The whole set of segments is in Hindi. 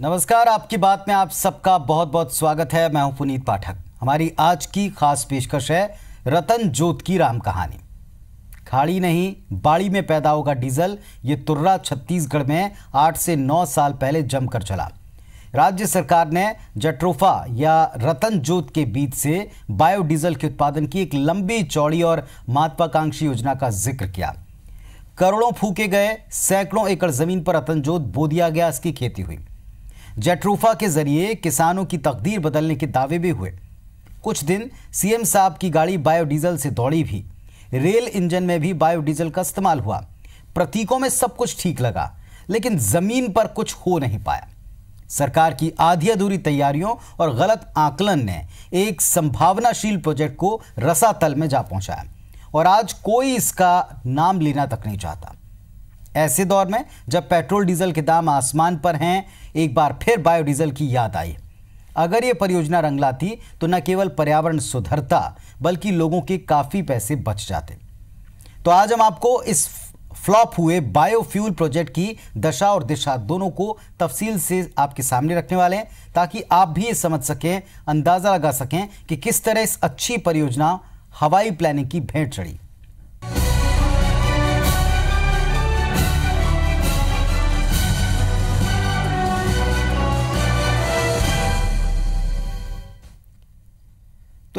नमस्कार, आपकी बात में आप सबका बहुत बहुत स्वागत है। मैं हूँ पुनीत पाठक। हमारी आज की खास पेशकश है रतन जोत की राम कहानी। खाड़ी नहीं, बाड़ी में पैदा होगा डीजल। ये तुर्रा छत्तीसगढ़ में आठ से नौ साल पहले जमकर चला। राज्य सरकार ने जट्रोफा या रतन जोत के बीज से बायोडीजल के उत्पादन की एक लंबी चौड़ी और महत्वाकांक्षी योजना का ज़िक्र किया। करोड़ों फूके गए, सैकड़ों एकड़ ज़मीन पर रतन जोत बो दिया गया, इसकी खेती हुई। जेट्रूफा के ज़रिए किसानों की तकदीर बदलने के दावे भी हुए। कुछ दिन सीएम साहब की गाड़ी बायोडीजल से दौड़ी भी। रेल इंजन में भी बायोडीजल का इस्तेमाल हुआ। प्रतीकों में सब कुछ ठीक लगा, लेकिन ज़मीन पर कुछ हो नहीं पाया। सरकार की आधी अधूरी तैयारियों और गलत आकलन ने एक संभावनाशील प्रोजेक्ट को रसातल में जा पहुँचाया। और आज कोई इसका नाम लेना तक नहीं चाहता। ऐसे दौर में जब पेट्रोल डीजल के दाम आसमान पर हैं, एक बार फिर बायोडीजल की याद आई। अगर ये परियोजना रंग लाती तो न केवल पर्यावरण सुधरता, बल्कि लोगों के काफ़ी पैसे बच जाते। तो आज हम आपको इस फ्लॉप हुए बायोफ्यूल प्रोजेक्ट की दशा और दिशा दोनों को तफसील से आपके सामने रखने वाले हैं, ताकि आप भी ये समझ सकें, अंदाज़ा लगा सकें कि किस तरह इस अच्छी परियोजना हवाई प्लानिंग की भेंट चढ़ी।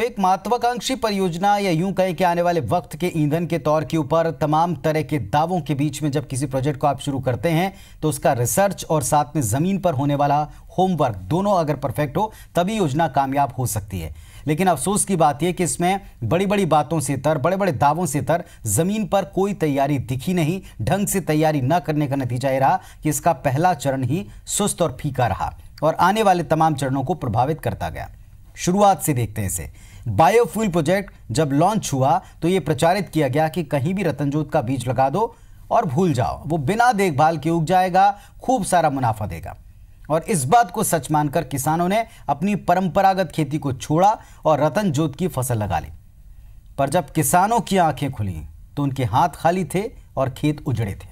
तो एक महत्वाकांक्षी परियोजना या यूँ कहें कि आने वाले वक्त के ईंधन के तौर के ऊपर तमाम तरह के दावों के बीच में जब किसी प्रोजेक्ट को आप शुरू करते हैं तो उसका रिसर्च और साथ में ज़मीन पर होने वाला होमवर्क दोनों अगर परफेक्ट हो, तभी योजना कामयाब हो सकती है। लेकिन अफसोस की बात यह कि इसमें बड़ी बड़ी बातों से तर बड़े बड़े दावों से तर, ज़मीन पर कोई तैयारी दिखी नहीं, ढंग से तैयारी न करने का नतीजा यह रहा कि इसका पहला चरण ही सुस्त और फीका रहा और आने वाले तमाम चरणों को प्रभावित करता गया। शुरुआत से देखते हैं इसे। बायोफ्यूल प्रोजेक्ट जब लॉन्च हुआ तो यह प्रचारित किया गया कि कहीं भी रतनजोत का बीज लगा दो और भूल जाओ। वो बिना देखभाल के उग जाएगा, खूब सारा मुनाफा देगा। और इस बात को सच मानकर किसानों ने अपनी परंपरागत खेती को छोड़ा और रतन जोत की फ़सल लगा ली। पर जब किसानों की आँखें खुली तो उनके हाथ खाली थे और खेत उजड़े थे।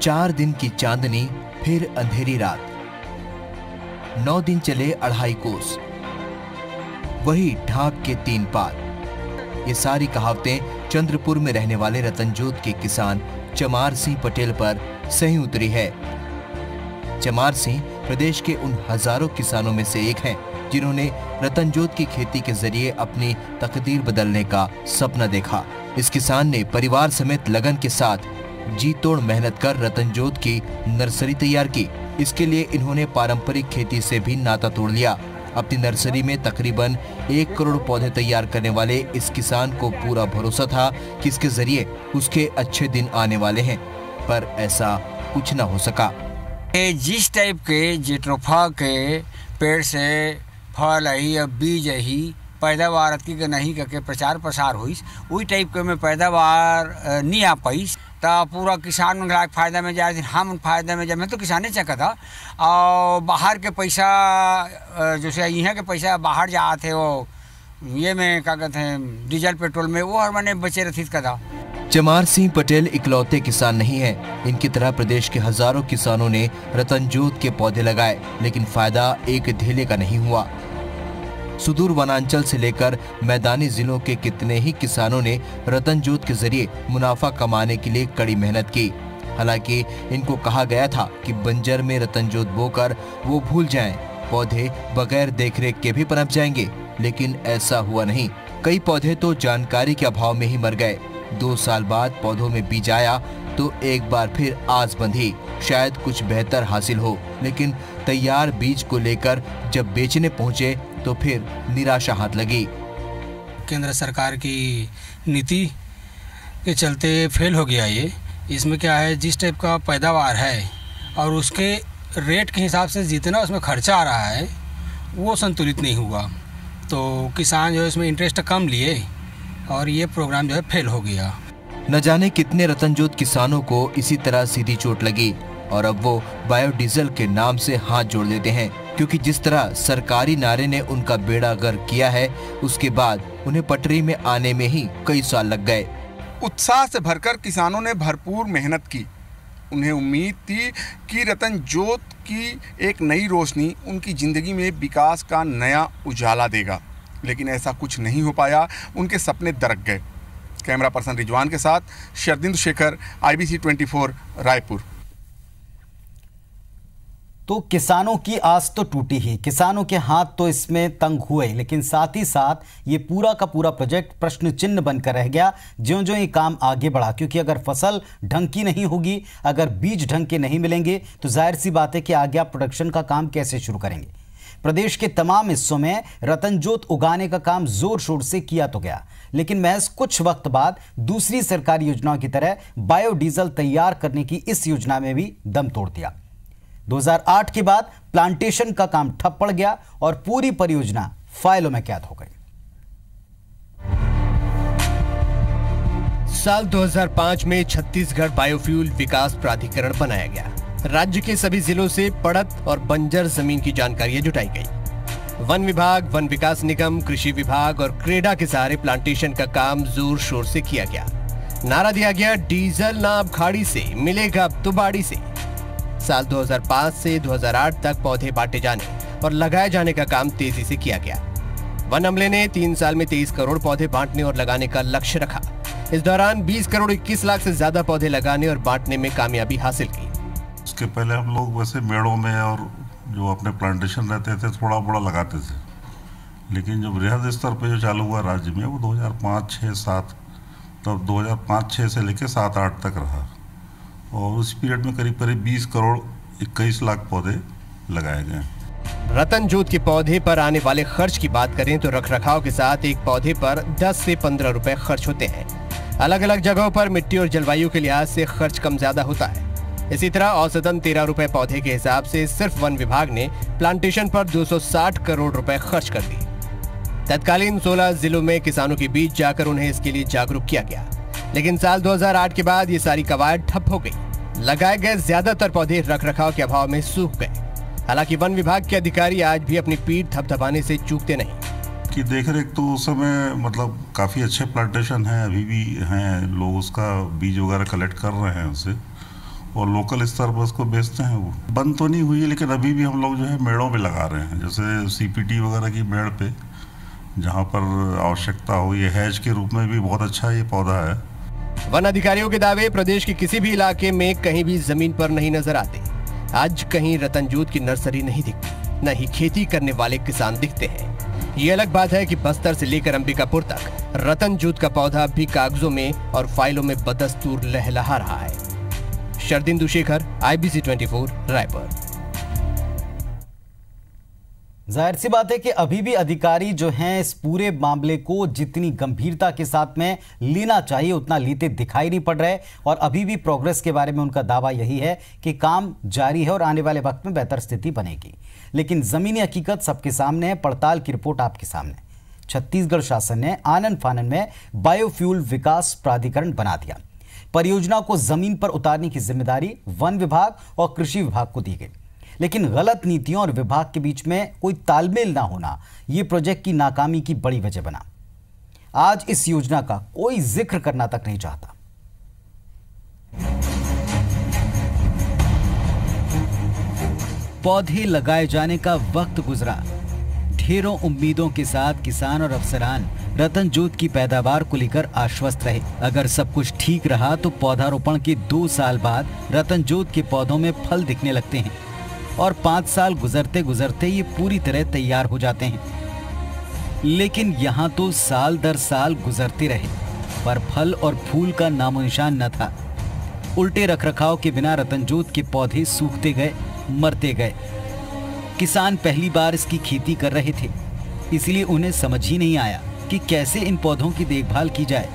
चार दिन की चांदनी, फिर अंधेरी रात। नौ दिन चले अढ़ाई कोस। वही ढाक के तीन पार। ये सारी कहावतें चंद्रपुर में रहने वाले रतनजोत के किसान चमार सिंह पटेल पर सही उतरी है। चमार सिंह प्रदेश के उन हज़ारों किसानों में से एक हैं, जिन्होंने रतनजोत की खेती के ज़रिए अपनी तकदीर बदलने का सपना देखा। इस किसान ने परिवार समेत लगन के साथ जी तोड़ मेहनत कर रतनजोत की नर्सरी तैयार की। इसके लिए इन्होंने पारंपरिक खेती से भी नाता तोड़ लिया। अपनी नर्सरी में तकरीबन एक करोड़ पौधे तैयार करने वाले इस किसान को पूरा भरोसा था कि इसके ज़रिए उसके अच्छे दिन आने वाले हैं, पर ऐसा कुछ न हो सका। जिस टाइप के जिट्रोफा के पेड़ से फल आई या बीज आई, पैदावार की नहीं करके प्रचार प्रसार हुई वही टाइप के में पैदावार नहीं आ पाई। तो पूरा किसान मन लायक फ़ायदा में जाए, हम फ़ायदा में जाए। मैं तो किसाने चका था। और बाहर के पैसा जैसे यहाँ के पैसा बाहर जाते वो ये में क्या कहते हैं, डीजल, पेट्रोल में, वो हर मैंने बचे रही का था चमार सिंह पटेल इकलौते किसान नहीं हैं। इनकी तरह प्रदेश के हज़ारों किसानों ने रतनजोत के पौधे लगाए, लेकिन फ़ायदा एक धेले का नहीं हुआ। सुदूर वनांचल से लेकर मैदानी जिलों के कितने ही किसानों ने रतन जोत के ज़रिए मुनाफा कमाने के लिए कड़ी मेहनत की। हालाँकि इनको कहा गया था कि बंजर में रतन जोत बोकर वो भूल जाएँ, पौधे बगैर देखरेख के भी पनप जाएँगे लेकिन ऐसा हुआ नहीं। कई पौधे तो जानकारी के अभाव में ही मर गए। दो साल बाद पौधों में बीज आया तो एक बार फिर आस बंधी शायद कुछ बेहतर हासिल हो। लेकिन तैयार बीज को लेकर जब बेचने पहुँचे तो फिर निराशा हाथ लगी। केंद्र सरकार की नीति के चलते फेल हो गया ये। इसमें क्या है जिस टाइप का पैदावार है और उसके रेट के हिसाब से जितना उसमें खर्चा आ रहा है वो संतुलित नहीं हुआ। तो किसान जो है इसमें इंटरेस्ट कम लिए और ये प्रोग्राम जो है फेल हो गया। न जाने कितने रतनजोत किसानों को इसी तरह सीधी चोट लगी और अब वो बायोडीजल के नाम से हाथ जोड़ लेते हैं। क्योंकि जिस तरह सरकारी नारे ने उनका बेड़ा गर्क किया है, उसके बाद उन्हें पटरी में आने में ही कई साल लग गए। उत्साह से भरकर किसानों ने भरपूर मेहनत की। उन्हें उम्मीद थी कि रतन जोत की एक नई रोशनी उनकी ज़िंदगी में विकास का नया उजाला देगा। लेकिन ऐसा कुछ नहीं हो पाया, उनके सपने दरक गए। कैमरा पर्सन रिजवान के साथ शरदिंदु शेखर, आईबीसी 24 रायपुर। तो किसानों की आस तो टूटी ही, किसानों के हाथ तो इसमें तंग हुए लेकिन साथ ही साथ ये पूरा का पूरा प्रोजेक्ट प्रश्न चिन्ह बनकर रह गया ज्यो ज्यो ये काम आगे बढ़ा। क्योंकि अगर फ़सल ढंग की नहीं होगी, अगर बीज ढंग के नहीं मिलेंगे तो ज़ाहिर सी बात है कि आगे आप प्रोडक्शन का काम कैसे शुरू करेंगे? प्रदेश के तमाम हिस्सों में रतनजोत उगाने का काम ज़ोर शोर से किया तो गया। लेकिन महज कुछ वक्त बाद दूसरी सरकारी योजनाओं की तरह बायोडीजल तैयार करने की इस योजना में भी दम तोड़ दिया। 2008 के बाद प्लांटेशन का काम ठप पड़ गया और पूरी परियोजना फाइलों में कैद हो गई। साल 2005 में छत्तीसगढ़ बायोफ्यूल विकास प्राधिकरण बनाया गया। राज्य के सभी जिलों से पड़त और बंजर ज़मीन की जानकारियाँ जुटाई गई। वन विभाग, वन विकास निगम, कृषि विभाग और क्रेडा के सहारे प्लांटेशन का काम ज़ोर शोर से किया गया। नारा दिया गया डीजल नाब खाड़ी से, मिलेगा अब तो बाड़ी से। साल 2005 से 2008 तक पौधे बांटे जाने और लगाए जाने का काम तेज़ी से किया गया। वन अमले ने तीन साल में 23 करोड़ पौधे बांटने और लगाने का लक्ष्य रखा। इस दौरान 20 करोड़ 21 लाख से ज़्यादा पौधे लगाने और बांटने में कामयाबी हासिल की। उसके पहले हम लोग वैसे मेड़ों में और जो अपने प्लांटेशन रहते थे थोड़ा बड़ा लगाते थे। लेकिन जब बृहद स्तर पर जो चालू हुआ राज्य में, वो 2005 छः सात, तब 2005 छः से लेकर सात, आठ तक रहा। और उस पीरियड में करीब करीब 20 करोड़ 21 लाख पौधे लगाए गए रतन जोत के पौधे पर आने वाले खर्च की बात करें तो रखरखाव के साथ एक पौधे पर 10 से 15 रुपए खर्च होते हैं। अलग अलग जगहों पर मिट्टी और जलवायु के लिहाज से खर्च कम ज़्यादा होता है। इसी तरह औसतन तेरह रुपए पौधे के हिसाब से सिर्फ़ वन विभाग ने प्लांटेशन पर 260 करोड़ रुपए खर्च कर दिए। तत्कालीन 16 जिलों में किसानों के बीच जाकर उन्हें इसके लिए जागरूक किया गया। लेकिन साल 2008 के बाद ये सारी कवायद ठप हो गई। लगाए गए ज़्यादातर पौधे रखरखाव के अभाव में सूख गए। हालाँकि वन विभाग के अधिकारी आज भी अपनी पीठ थपथपाने से चूकते नहीं। कि देख रेख तो उस समय मतलब काफ़ी अच्छे प्लांटेशन हैं, अभी भी हैं, लोग उसका बीज वगैरह कलेक्ट कर रहे हैं उसे। और लोकल स्तर पर उसको बेचते हैं वो। बंद तो नहीं हुई, लेकिन अभी भी हम लोग जो है मेड़ों पे लगा रहे हैं। जैसे सीपीटी वगैरह की मेड़ पे, जहाँ पर आवश्यकता हो, ये हैज़ के रूप में भी बहुत अच्छा ये पौधा है। वन अधिकारियों के दावे, प्रदेश के किसी भी इलाके में कहीं भी ज़मीन पर नहीं नज़र आते। आज कहीं रतनजूत की नर्सरी नहीं दिखती, न ही खेती करने वाले किसान दिखते हैं। ये अलग बात है कि बस्तर से लेकर अंबिकापुर तक रतनजूत का पौधा भी कागजों में और फाइलों में बदस्तूर लहलहा रहा है। शरदिंदु शेखर आईबीसी 24 रायपुर। ज़ाहिर सी बात है कि अभी भी अधिकारी जो हैं इस पूरे मामले को जितनी गंभीरता के साथ में लेना चाहिए, उतना लेते दिखाई नहीं पड़ रहे और अभी भी प्रोग्रेस के बारे में उनका दावा यही है कि काम जारी है और आने वाले वक्त में बेहतर स्थिति बनेगी। लेकिन जमीनी हकीकत सबके सामने है, पड़ताल की रिपोर्ट आपके सामने छत्तीसगढ़ शासन ने आनंद फानन में बायोफ्यूल विकास प्राधिकरण बना दिया। परियोजना को ज़मीन पर उतारने की ज़िम्मेदारी वन विभाग और कृषि विभाग को दी गई। लेकिन गलत नीतियों और विभाग के बीच में कोई तालमेल ना होना यह प्रोजेक्ट की नाकामी की बड़ी वजह बना। आज इस योजना का कोई ज़िक्र करना तक नहीं चाहता। पौधे लगाए जाने का वक्त गुजरा। ढेरों उम्मीदों के साथ किसान और अफसरान रतन जोत की पैदावार को लेकर आश्वस्त रहे। अगर सब कुछ ठीक रहा तो पौधारोपण के दो साल बाद रतन जोत के पौधों में फल दिखने लगते हैं। और पाँच साल गुजरते गुजरते ये पूरी तरह तैयार हो जाते हैं। लेकिन यहाँ तो साल दर साल गुजरते रहे, पर फल और फूल का नामो निशान न था। उल्टे रखरखाव के बिना रतनजोत के पौधे सूखते गए, मरते गए। किसान पहली बार इसकी खेती कर रहे थे, इसलिए उन्हें समझ ही नहीं आया कि कैसे इन पौधों की देखभाल की जाए।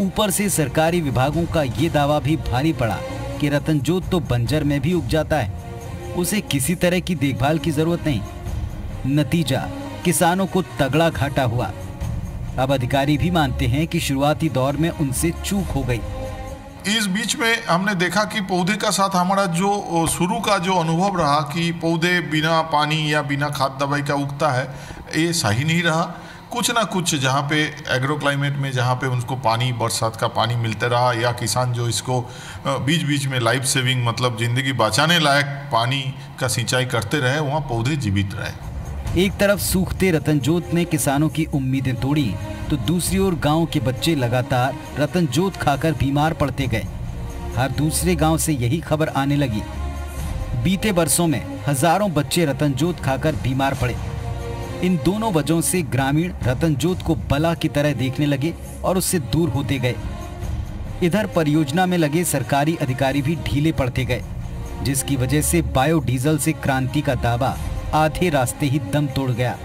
ऊपर से सरकारी विभागों का ये दावा भी भारी पड़ा कि रतनजोत तो बंजर में भी उग जाता है। उसे किसी तरह की देखभाल की ज़रूरत नहीं। नतीजा, किसानों को तगड़ा घाटा हुआ। अब अधिकारी भी मानते हैं कि शुरुआती दौर में उनसे चूक हो गई। इस बीच में हमने देखा कि पौधे का साथ हमारा जो शुरू का जो अनुभव रहा कि पौधे बिना पानी या बिना खाद दवाई का उगता है, ये सही नहीं रहा। कुछ ना कुछ जहाँ पे एग्रो क्लाइमेट में, जहाँ पे उनको पानी, बरसात का पानी मिलते रहा या किसान जो इसको बीच बीच में लाइफ सेविंग मतलब ज़िंदगी बचाने लायक पानी का सिंचाई करते रहे, वहाँ पौधे जीवित रहे। एक तरफ़ सूखते रतनजोत ने किसानों की उम्मीदें तोड़ी तो दूसरी ओर गाँव के बच्चे लगातार रतनजोत खाकर बीमार पड़ते गए। हर दूसरे गाँव से यही खबर आने लगी। बीते बरसों में हज़ारों बच्चे रतनजोत खाकर बीमार पड़े। इन दोनों वजहों से ग्रामीण रतनजोत को बला की तरह देखने लगे और उससे दूर होते गए। इधर परियोजना में लगे सरकारी अधिकारी भी ढीले पड़ते गए, जिसकी वजह से बायोडीजल से क्रांति का दावा आधे रास्ते ही दम तोड़ गया।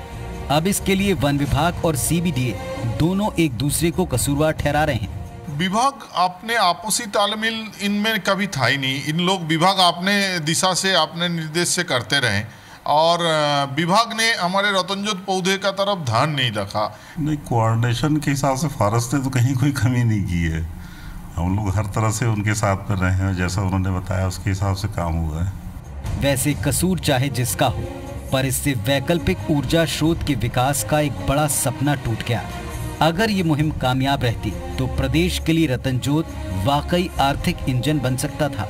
अब इसके लिए वन विभाग और सीबीडीए दोनों एक दूसरे को कसूरवार ठहरा रहे हैं। विभाग अपने आपसी तालमेल इनमें कभी था ही नहीं। इन लोग, विभाग अपने दिशा से अपने निर्देश से करते रहे। और विभाग ने हमारे रतनजोत पौधे का तरफ़ ध्यान नहीं रखा। नहीं कोऑर्डिनेशन के हिसाब से फॉरेस्ट ने तो कहीं कोई कमी नहीं की है। हम लोग हर तरह से उनके साथ में रहे हैं जैसा उन्होंने बताया उसके हिसाब से काम हुआ है। वैसे कसूर चाहे जिसका हो पर इससे वैकल्पिक ऊर्जा स्रोत के विकास का एक बड़ा सपना टूट गया। अगर ये मुहिम कामयाब रहती तो प्रदेश के लिए रतनजोत वाकई आर्थिक इंजन बन सकता था।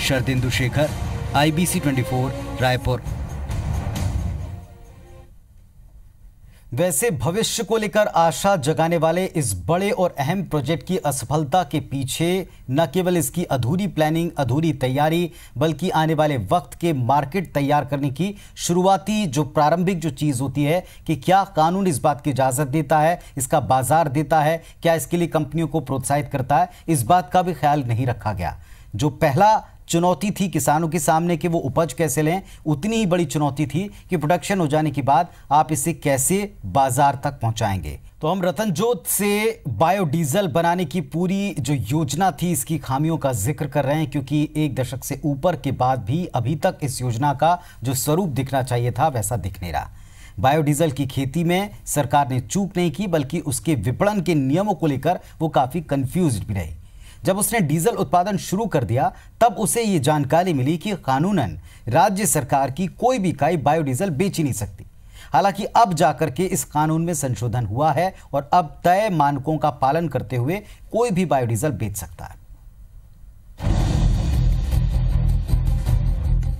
शरदिंदु शेखर आईबीसी 24 रायपुर। वैसे भविष्य को लेकर आशा जगाने वाले इस बड़े और अहम प्रोजेक्ट की असफलता के पीछे न केवल इसकी अधूरी प्लानिंग, अधूरी तैयारी, बल्कि आने वाले वक्त के मार्केट तैयार करने की शुरुआती जो प्रारंभिक जो चीज़ होती है कि क्या कानून इस बात की इजाज़त देता है, इसका बाज़ार देता है, क्या इसके लिए कंपनियों को प्रोत्साहित करता है, इस बात का भी ख्याल नहीं रखा गया। जो पहला चुनौती थी किसानों के सामने कि वो उपज कैसे लें। उतनी ही बड़ी चुनौती थी कि प्रोडक्शन हो जाने के बाद आप इसे कैसे बाज़ार तक पहुंचाएँगे। तो हम रतनजोत से बायोडीजल बनाने की पूरी जो योजना थी, इसकी खामियों का ज़िक्र कर रहे हैं, क्योंकि एक दशक से ऊपर के बाद भी अभी तक इस योजना का जो स्वरूप दिखना चाहिए था, वैसा दिख नहीं रहा। बायोडीजल की खेती में सरकार ने चूक नहीं की, बल्कि उसके विपणन के नियमों को लेकर वो काफ़ी कंफ्यूज भी रही। जब उसने डीजल उत्पादन शुरू कर दिया, तब उसे ये जानकारी मिली कि कानूनन राज्य सरकार की कोई भी इकाई बायोडीजल बेच नहीं सकती। हालाँकि अब जाकर के इस कानून में संशोधन हुआ है और अब तय मानकों का पालन करते हुए कोई भी बायोडीजल बेच सकता है।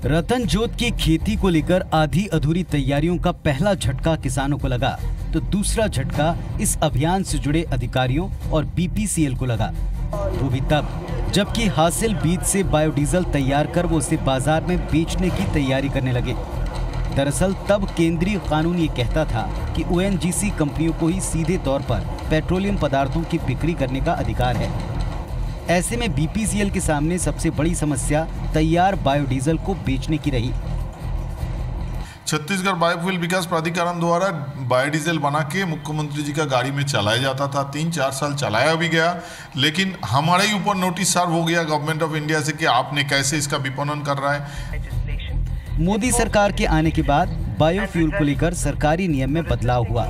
रतन जोत की खेती को लेकर आधी अधूरी तैयारियों का पहला झटका किसानों को लगा तो दूसरा झटका इस अभियान से जुड़े अधिकारियों और बीपीसीएल को लगा। वो भी तब, जबकि हासिल बीज से बायोडीजल तैयार कर वो उसे बाज़ार में बेचने की तैयारी करने लगे। दरअसल तब केंद्रीय कानून ये कहता था कि ओ कंपनियों को ही सीधे तौर पर पेट्रोलियम पदार्थों की बिक्री करने का अधिकार है। ऐसे में बीपीसीएल के सामने सबसे बड़ी समस्या तैयार बायोडीजल को बेचने की रही। छत्तीसगढ़ बायोफ्यूल विकास प्राधिकरण द्वारा बायोडीजल बना के मुख्यमंत्री जी का गाड़ी में चलाया जाता था। तीन चार साल चलाया भी गया लेकिन हमारे ही ऊपर नोटिस सर्व हो गया गवर्नमेंट ऑफ़ इंडिया से कि आपने कैसे इसका विपणन कर रहा है। मोदी सरकार के आने के बाद बायोफ्यूल को लेकर सरकारी नियम में बदलाव हुआ।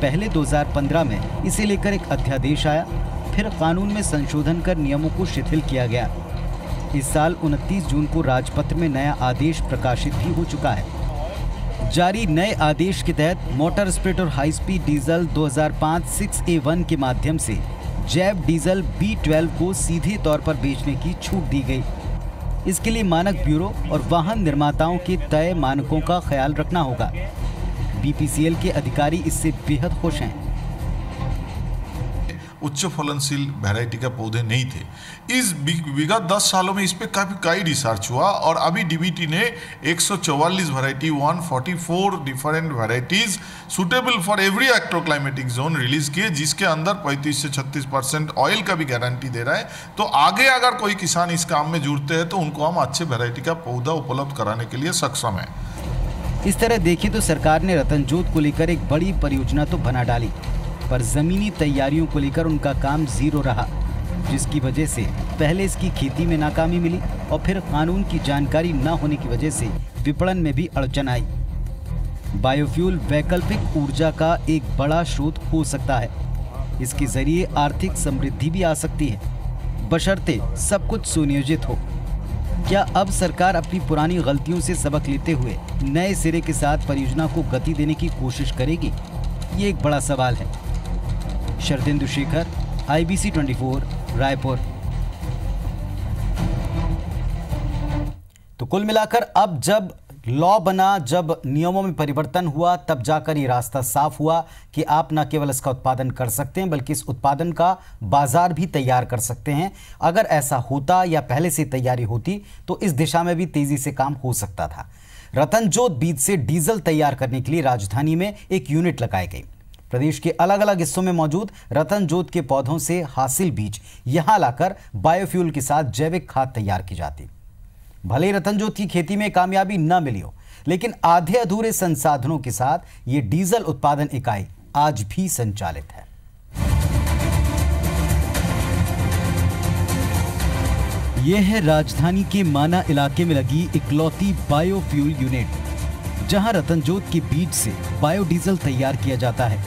पहले 2015 में इसे लेकर एक अध्यादेश आया फिर कानून में संशोधन कर नियमों को शिथिल किया गया। इस साल 29 जून को राजपत्र में नया आदेश प्रकाशित भी हो चुका है। जारी नए आदेश के तहत मोटर स्प्रिट और हाई स्पीड डीजल 2005 6A1 के माध्यम से जैव डीजल B12 को सीधे तौर पर बेचने की छूट दी गई। इसके लिए मानक ब्यूरो और वाहन निर्माताओं के तय मानकों का ख्याल रखना होगा। बीपीसीएल के अधिकारी इससे बेहद खुश हैं। उच्च फलनशील वैरायटी का पौधे नहीं थे। इस विगत दस सालों में इस पर काफ़ी, कई रिसर्च हुआ और अभी डीबीटी ने 144 variety 144 different varieties suitable for every agroclimatic zone release किए, जिसके अंदर 35 से 36 परसेंट ऑयल का भी गारंटी दे रहा है। तो आगे अगर कोई किसान इस काम में जुड़ते हैं तो उनको हम अच्छे वेराइटी का पौधा उपलब्ध कराने के लिए सक्षम है। इस तरह देखें तो सरकार ने रतनजोत को लेकर एक बड़ी परियोजना तो बना डाली। पर ज़मीनी तैयारियों को लेकर उनका काम ज़ीरो रहा, जिसकी वजह से पहले इसकी खेती में नाकामी मिली और फिर कानून की जानकारी न होने की वजह से विपणन में भी अड़चन आई। बायोफ्यूल वैकल्पिक ऊर्जा का एक बड़ा स्रोत हो सकता है। इसके ज़रिए आर्थिक समृद्धि भी आ सकती है। बशर्ते सब कुछ सुनियोजित हो। क्या अब सरकार अपनी पुरानी गलतियों से सबक लेते हुए नए सिरे के साथ परियोजना को गति देने की कोशिश करेगी? ये एक बड़ा सवाल है। शरदेंदु शेखर आईबीसी 24 रायपुर। तो कुल मिलाकर अब जब लॉ बना, जब नियमों में परिवर्तन हुआ, तब जाकर ये रास्ता साफ़ हुआ कि आप न केवल इसका उत्पादन कर सकते हैं, बल्कि इस उत्पादन का बाज़ार भी तैयार कर सकते हैं। अगर ऐसा होता या पहले से तैयारी होती तो इस दिशा में भी तेज़ी से काम हो सकता था। रतनजोत बीज से डीजल तैयार करने के लिए राजधानी में एक यूनिट लगाई गई। प्रदेश के अलग अलग हिस्सों में मौजूद रतनजोत के पौधों से हासिल बीज यहाँ लाकर बायोफ्यूल के साथ जैविक खाद तैयार की जाती। भले ही रतनजोत की खेती में कामयाबी न मिली हो, लेकिन आधे अधूरे संसाधनों के साथ ये डीजल उत्पादन इकाई आज भी संचालित है। यह है राजधानी के माना इलाके में लगी इकलौती बायोफ्यूल यूनिट जहाँ रतनजोत के बीज से बायोडीजल तैयार किया जाता है।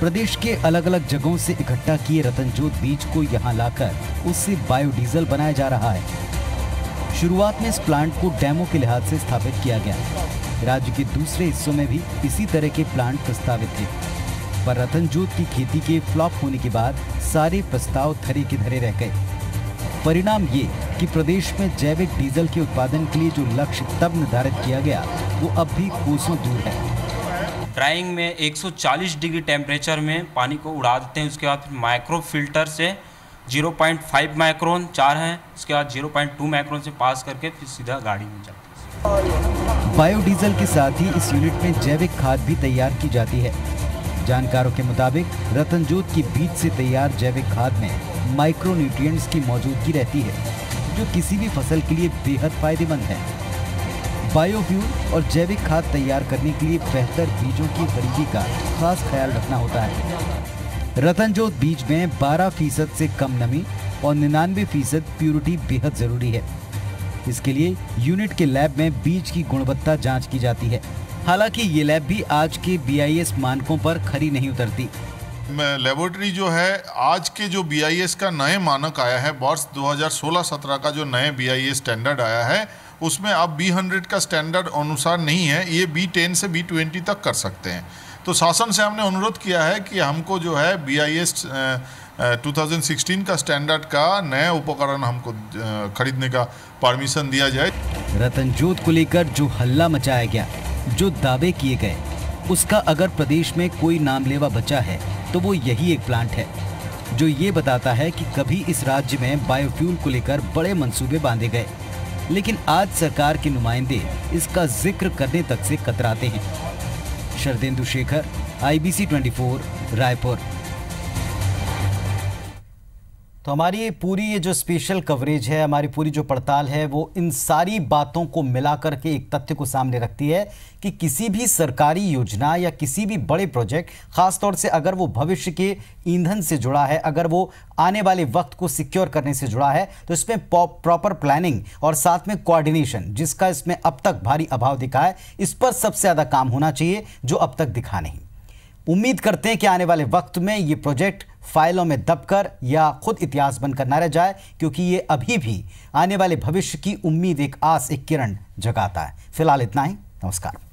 प्रदेश के अलग अलग जगहों से इकट्ठा किए रतनजोत बीज को यहाँ लाकर उससे बायोडीजल बनाया जा रहा है। शुरुआत में इस प्लांट को डेमो के लिहाज से स्थापित किया गया। राज्य के दूसरे हिस्सों में भी इसी तरह के प्लांट प्रस्तावित थे। पर रतनजोत की खेती के फ्लॉप होने के बाद सारे प्रस्ताव धरे के धरे रह गए। परिणाम ये कि प्रदेश में जैविक डीजल के उत्पादन के लिए जो लक्ष्य तब निर्धारित किया गया वो अब भी कोसों दूर है। ड्राइंग में 140 डिग्री टेम्परेचर में पानी को उड़ा देते हैं उसके बाद फिर माइक्रो फ़िल्टर से 0.5 माइक्रोन चार हैं उसके बाद 0.2 माइक्रोन से पास करके फिर सीधा गाड़ी में जाती है। बायोडीजल के साथ ही इस यूनिट में जैविक खाद भी तैयार की जाती है। जानकारों के मुताबिक रतनजोत की बीज से तैयार जैविक खाद में माइक्रो न्यूट्रिएंट्स की मौजूदगी रहती है। जो किसी भी फ़सल के लिए बेहद फ़ायदेमंद है। बायोफ्यूल और जैविक खाद तैयार करने के लिए बेहतर बीजों की खरीदी का खास ख्याल रखना होता है। रतनजोत बीज में 12 फ़ीसद से कम नमी और निन्यानवे फ़ीसद प्यूरिटी बेहद ज़रूरी है। इसके लिए यूनिट के लैब में बीज की गुणवत्ता जाँच की जाती है। हालाँकि ये लैब भी आज के बीआईएस मानकों पर खरी नहीं उतरती। लेबोरेटरी जो है, आज के जो बीआईएस का नए मानक आया है, वर्ष 2016-17 का जो नए बीआईएस स्टैंडर्ड आया है, उसमें अब बी हंड्रेड का स्टैंडर्ड अनुसार नहीं है, ये बी टेन से बी ट्वेंटी तक कर सकते हैं। तो शासन से हमने अनुरोध किया है कि हमको जो है बी आई एस टू का स्टैंडर्ड का नया उपकरण हमको खरीदने का परमिशन दिया जाए। रतनजोत को लेकर जो हल्ला मचाया गया, जो दावे किए गए, उसका अगर प्रदेश में कोई नामलेवा बचा है तो वो यही एक प्लांट है, जो ये बताता है कि कभी इस राज्य में बायोफ्यूल को लेकर बड़े मंसूबे बांधे गए। लेकिन आज सरकार के नुमाइंदे इसका ज़िक्र करने तक से कतराते हैं। शरदेंदु शेखर आईबीसी 24 रायपुर। तो हमारी ये पूरी ये जो स्पेशल कवरेज है, हमारी पूरी जो पड़ताल है, वो इन सारी बातों को मिला करके एक तथ्य को सामने रखती है कि किसी भी सरकारी योजना या किसी भी बड़े प्रोजेक्ट खासतौर से अगर वो भविष्य के ईंधन से जुड़ा है, अगर वो आने वाले वक्त को सिक्योर करने से जुड़ा है तो इसमें प्रॉपर प्लानिंग और साथ में कोऑर्डिनेशन जिसका इसमें अब तक भारी अभाव दिखा है, इस पर सबसे ज़्यादा काम होना चाहिए, जो अब तक दिखा नहीं। उम्मीद करते हैं कि आने वाले वक्त में ये प्रोजेक्ट फाइलों में दबकर या खुद इतिहास बनकर ना रह जाए, क्योंकि ये अभी भी आने वाले भविष्य की उम्मीद एक आस, एक किरण जगाता है। फ़िलहाल इतना ही। नमस्कार।